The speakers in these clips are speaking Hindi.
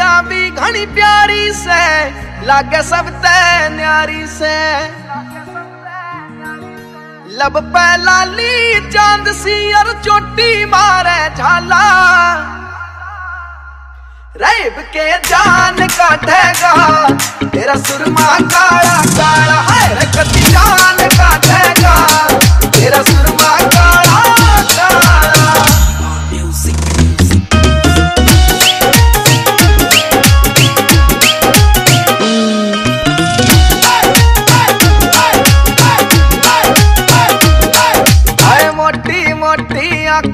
घनी प्यारी से, लागे सब ते न्यारी से। लब पे लाली, चाँद सी और चोटी मारे झाला। रेब के जान काटेगा, तेरा सुरमा काला।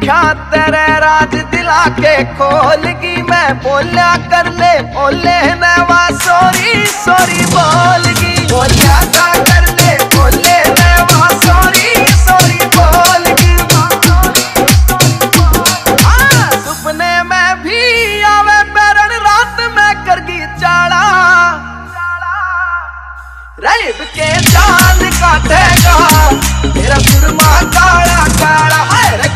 आख्या तेरे राज दिला के खोलगी मैं बोलिया कर ले बोले नवा सोरी सोरी बोलगी हाँ, सुपने में भी आवे पैरण रात में करगी के चाँद काटेगा तेरा सुरमा काला काला।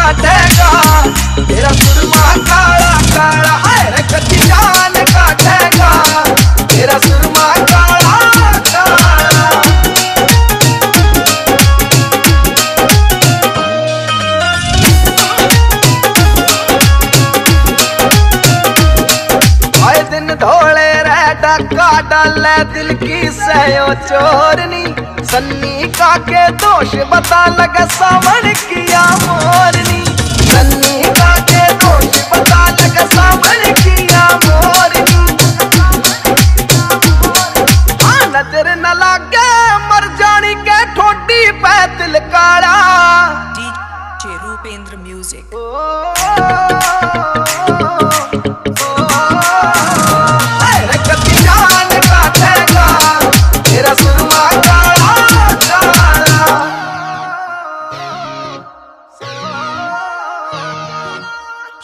काटेगा तेरा सुरमा काला काला है रे जान काटेगा तेरा सुरमा काला काला। आए दिन धोले रे डका डाले, दिल की सयो चोरनी। सन्नी का के दोष बता लगा सावर किया मोरनी।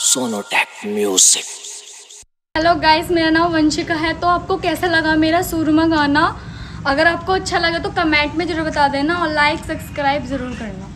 सोनोटेक म्यूज़िक हेलो गाइस मेरा नाम वंशिका है तो आपको कैसा लगा मेरा सुरमा गाना? अगर आपको अच्छा लगा तो कमेंट में ज़रूर बता देना और लाइक सब्सक्राइब ज़रूर करना।